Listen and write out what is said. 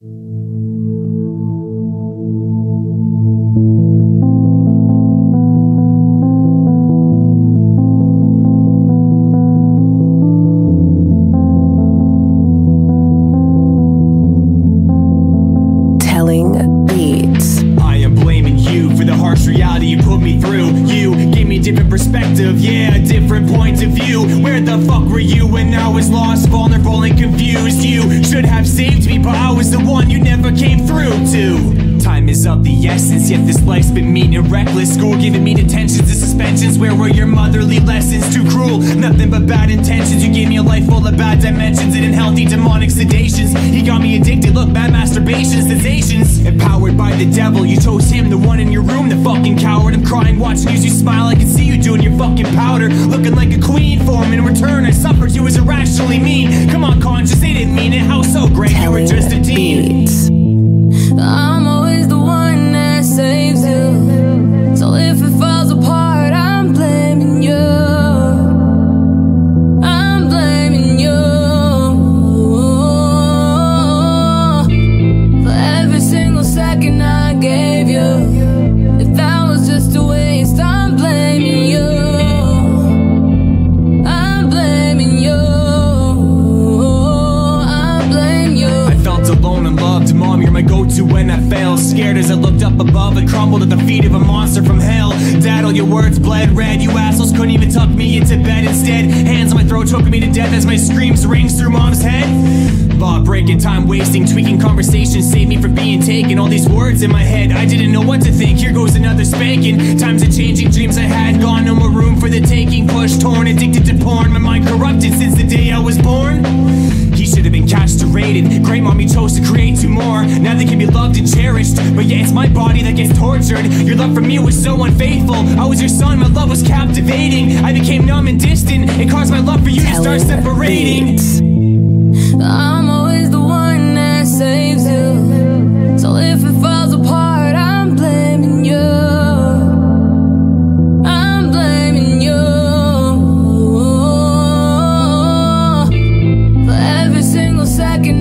Telling beats. I am blaming you for the harsh reality you put me through. You me different perspective, yeah, a different point of view. Where the fuck were you when I was lost, vulnerable, and confused? You should have saved me, but I was the one you never came through to. Time is of the essence, yet this life's been mean and reckless. School giving me detentions and suspensions. Where were your motherly lessons? Too cruel, nothing but bad intentions. You gave me a life full of bad dimensions and unhealthy demonic sedations. He got me addicted, look, bad masturbation, sensations. Empowered by the devil, you chose him, the one in your room, the fucking coward. I'm crying, watching you, you smile. I can see you doing your fucking powder. Looking like a queen for him. In return, I suffered, you was irrationally mean. Come on, conscious, they didn't mean it. How so great? You were just a you. If that was just a waste, Go-to when I fail. Scared as I looked up above and crumbled at the feet of a monster from hell. Dad, all your words bled red. You assholes couldn't even tuck me into bed. Instead, hands on my throat choking me to death as my screams rings through mom's head. Law breaking, time wasting, tweaking conversations save me from being taken. All these words in my head, I didn't know what to think. Here goes another spanking. Times are changing, dreams I had gone, no more room for the taking. Push torn, addicted to porn. My mind corrupted since the day I was born. He should have been castrated. Great mommy chose to create anymore Now they can be loved and cherished But yeah, it's my body that gets tortured. Your love for me was so unfaithful. I was your son, my love was captivating. I became numb and distant. It caused my love for you to start separating. I'm always the one that saves you. So if it falls apart, I'm blaming you. Second